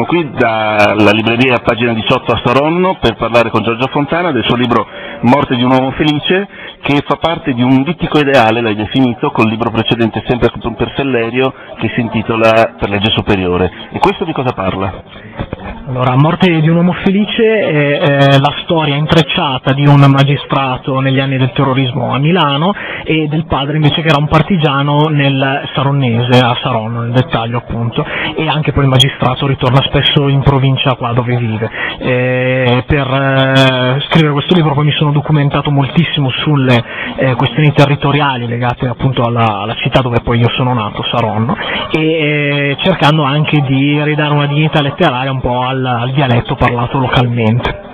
Siamo qui dalla libreria pagina 18 a Saronno per parlare con Giorgio Fontana del suo libro Morte di un uomo felice che fa parte di un dittico ideale, l'hai definito, col libro precedente sempre per Sellerio che si intitola Per legge superiore. E questo di cosa parla? Allora, Morte di un uomo felice è, è, la storia intrecciata di un magistrato negli anni del terrorismo a Milano e del padre invece che era un partigiano nel Saronnese, a Saronno nel dettaglio appunto, e anche poi il magistrato ritorna spesso in provincia qua dove vive. E per eh, scrivere questo libro poi mi sono documentato moltissimo sulle eh, questioni territoriali legate appunto alla, alla, città dove poi io sono nato, Saronno, e eh, cercando anche di ridare una dignità letteraria un po' al al, al dialetto parlato localmente.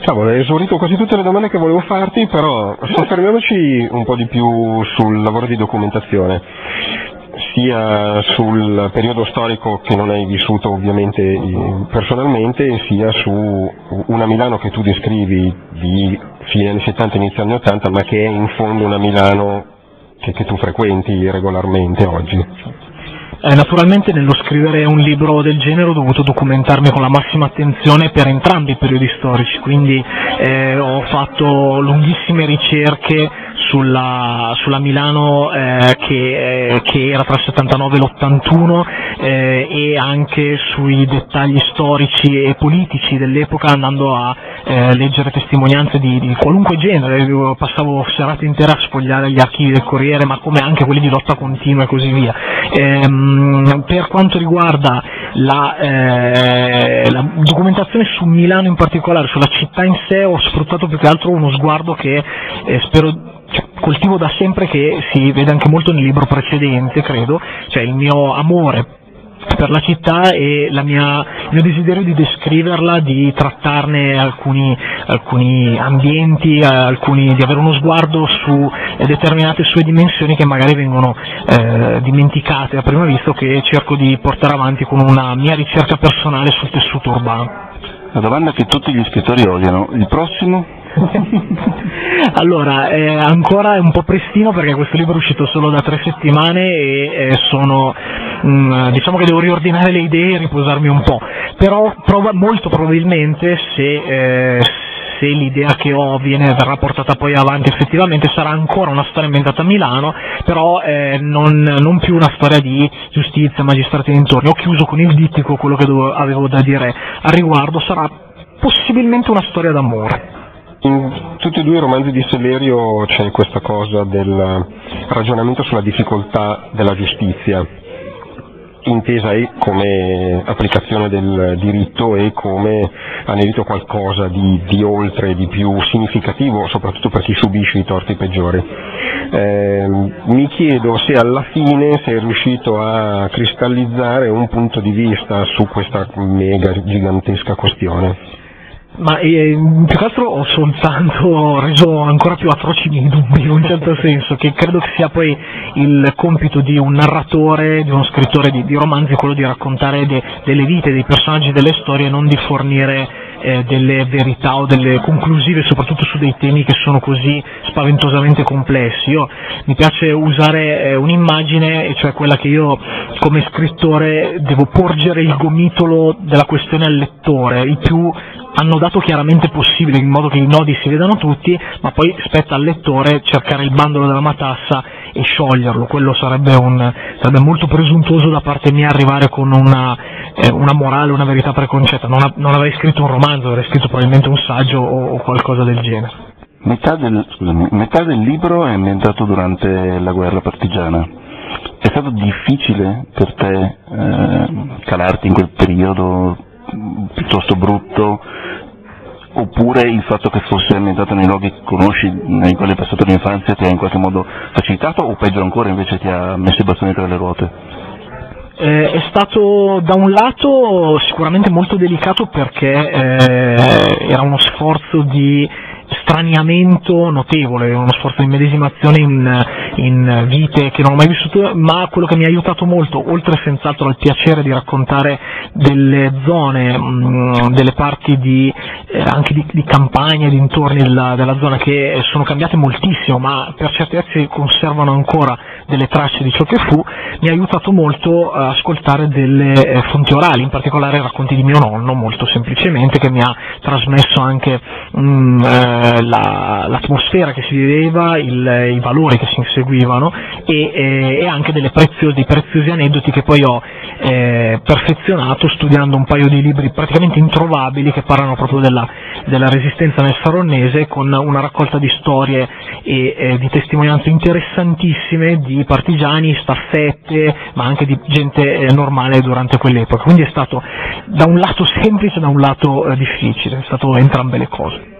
Cavolo, hai esaurito quasi tutte le domande che volevo farti, però soffermiamoci un po' di più sul lavoro di documentazione, sia sul periodo storico che non hai vissuto ovviamente personalmente, sia su una Milano che tu descrivi di fine anni 70, inizio anni 80, ma che è in fondo una Milano che, che tu frequenti regolarmente oggi. Eh, naturalmente nello scrivere un libro del genere ho dovuto documentarmi con la massima attenzione per entrambi i periodi storici, quindi eh, ho fatto lunghissime ricerche sulla, sulla Milano eh, che, eh, che, era tra il 79 e l'81 eh, e anche sui dettagli storici e politici dell'epoca andando a eh, leggere testimonianze di, di, qualunque genere, Io passavo serate intere a sfogliare gli archivi del Corriere ma come anche quelli di lotta continua e così via. Ehm, per quanto riguarda la, eh, la, documentazione su Milano in particolare, sulla città in sé, ho sfruttato più che altro uno sguardo che eh, spero cioè, coltivo da sempre che si vede anche molto nel libro precedente, credo, cioè il mio amore per la città e mia, il mio desiderio di descriverla, di trattarne alcuni, alcuni ambienti, alcuni, di avere uno sguardo su determinate sue dimensioni che magari vengono eh, dimenticate a prima vista che cerco di portare avanti con una mia ricerca personale sul tessuto urbano. La domanda che tutti gli scrittori odiano, il prossimo? allora, eh, ancora è un po' prestino perché questo libro è uscito solo da tre settimane e eh, sono, mh, mm, diciamo che devo riordinare le idee e riposarmi un po', però prova, molto probabilmente se, eh, se l'idea che ho viene, verrà portata poi avanti effettivamente sarà ancora una storia inventata a Milano, però eh, non, non, più una storia di giustizia, magistrati e dintorni. Ho chiuso con il dittico quello che dovevo, avevo da dire al riguardo, sarà possibilmente una storia d'amore. In tutti e due i romanzi di Sellerio c'è questa cosa del ragionamento sulla difficoltà della giustizia, intesa come applicazione del diritto e come anelito qualcosa di, di, oltre, di più significativo, soprattutto per chi subisce i torti peggiori. Eh, mi chiedo se alla fine sei riuscito a cristallizzare un punto di vista su questa mega gigantesca questione. Ma eh, più che altro ho soltanto reso ancora più atroci i miei dubbi, in un certo senso, che credo che sia poi il compito di un narratore, di uno scrittore di, di romanzi, quello di raccontare de, delle vite, dei personaggi, delle storie, non di fornire eh, delle verità o delle conclusive, soprattutto su dei temi che sono così spaventosamente complessi. Io mi piace usare eh, un'immagine, cioè quella che io come scrittore devo porgere il gomitolo della questione al lettore, il più annodato chiaramente possibile in modo che i nodi si vedano tutti, ma poi spetta al lettore cercare il bandolo della matassa e scioglierlo, quello sarebbe, un, sarebbe molto presuntuoso da parte mia arrivare con una, eh, una morale, una verità preconcetta, non, non, avrei scritto un romanzo, avrei scritto probabilmente un saggio o, o qualcosa del genere. Metà del, scusami, metà del libro è ambientato durante la guerra partigiana. È stato difficile per te eh, calarti in quel periodo piuttosto brutto oppure il fatto che fosse ambientato nei luoghi che conosci, nei quali hai passato l'infanzia ti ha in qualche modo facilitato o peggio ancora invece ti ha messo i bastoni tra le ruote? Eh, è stato da un lato sicuramente molto delicato perché eh, era uno sforzo di straniamento notevole, uno sforzo di medesimazione in, in, vite che non ho mai vissuto, ma quello che mi ha aiutato molto, oltre senz'altro al piacere di raccontare delle zone, mh, mm, delle parti di, eh, anche di, di campagna, dintorni della, della zona che sono cambiate moltissimo, ma per certi versi conservano ancora delle tracce di ciò che fu, mi ha aiutato molto a ascoltare delle eh, fonti orali, in particolare racconti di mio nonno, molto semplicemente, che mi ha trasmesso anche mh, mm, eh, la, l'atmosfera che si viveva, il, i valori che si inseguivano e, e, anche preziosi, dei preziosi aneddoti che poi ho eh, perfezionato studiando un paio di libri praticamente introvabili che parlano proprio della, della resistenza nel Saronnese con una raccolta di storie e eh, di testimonianze interessantissime di partigiani, staffette, ma anche di gente eh, normale durante quell'epoca. Quindi è stato da un lato semplice e da un lato eh, difficile, è stato entrambe le cose.